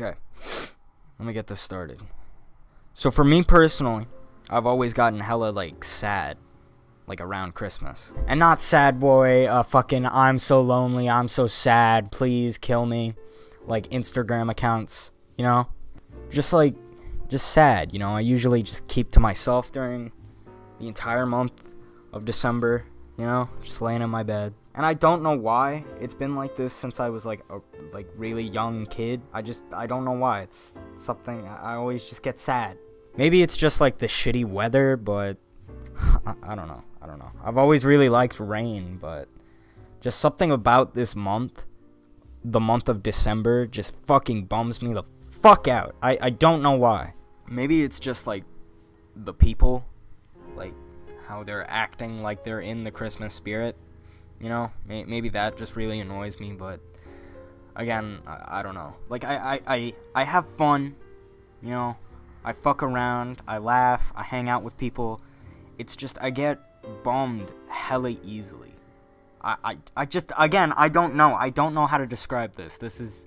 Okay. Let me get this started. So for me personally, I've always gotten hella like sad like around Christmas. And not sad boy, uh fucking I'm so lonely, I'm so sad, please kill me. Like Instagram accounts, you know? Just like just sad, you know. I usually just keep to myself during the entire month of December, you know, just laying in my bed. And I don't know why. It's been like this since I was like a like really young kid. I just I don't know why. It's something I always just get sad. Maybe it's just like the shitty weather, but I, I don't know. I don't know. I've always really liked rain, but just something about this month, the month of December, just fucking bums me the fuck out. I, I don't know why. Maybe it's just like the people, like how they're acting like they're in the Christmas spirit. You know, May- maybe that just really annoys me, but again, I, I don't know. Like, I, I, I, I have fun, you know, I fuck around, I laugh, I hang out with people. It's just, I get bummed hella easily. I, I, I just, again, I don't know. I don't know how to describe this. This is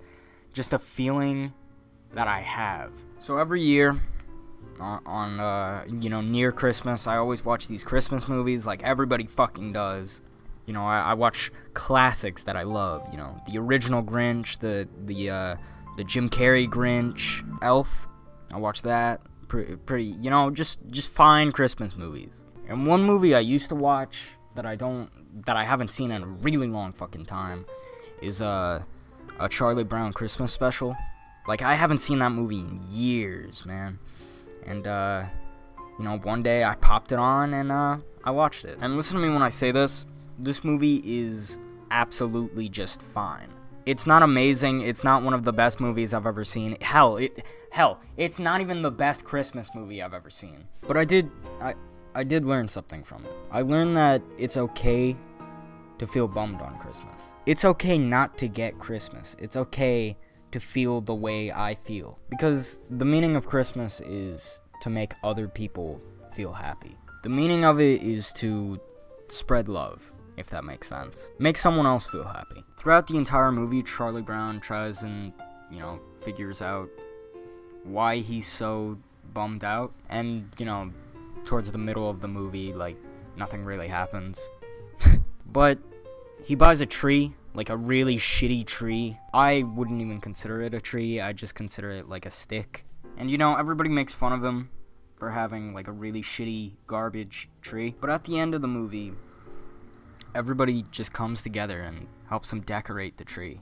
just a feeling that I have. So every year, on, on uh, you know, near Christmas, I always watch these Christmas movies like everybody fucking does. You know, I, I watch classics that I love. You know, the original Grinch, the the uh, the Jim Carrey Grinch, Elf. I watch that. Pretty, pretty, you know, just just fine Christmas movies. And one movie I used to watch that I don't, that I haven't seen in a really long fucking time, is uh, a Charlie Brown Christmas special. Like I haven't seen that movie in years, man. And uh, you know, one day I popped it on and uh, I watched it. And listen to me when I say this this movie is absolutely just fine. It's not amazing. It's not one of the best movies I've ever seen. Hell, it hell, it's not even the best Christmas movie I've ever seen. But I did I I did learn something from it. I learned that it's okay to feel bummed on Christmas. It's okay not to get Christmas. It's okay to feel the way I feel because the meaning of Christmas is to make other people feel happy. The meaning of it is to spread love if that makes sense. Make someone else feel happy. Throughout the entire movie, Charlie Brown tries and, you know, figures out why he's so bummed out. And, you know, towards the middle of the movie, like, nothing really happens. but he buys a tree, like a really shitty tree. I wouldn't even consider it a tree, I just consider it like a stick. And, you know, everybody makes fun of him for having, like, a really shitty garbage tree. But at the end of the movie, everybody just comes together and helps them decorate the tree,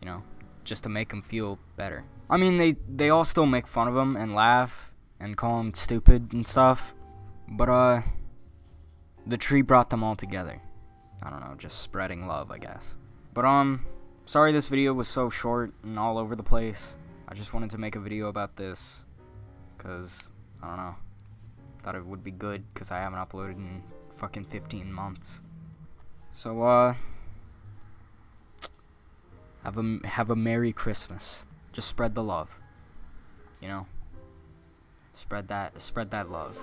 you know, just to make them feel better. I mean, they they all still make fun of him and laugh and call him stupid and stuff, but uh, the tree brought them all together. I don't know, just spreading love, I guess. But um, sorry this video was so short and all over the place. I just wanted to make a video about this, cause I don't know, thought it would be good, cause I haven't uploaded in fucking 15 months. So uh have a have a merry Christmas. Just spread the love. You know? Spread that spread that love.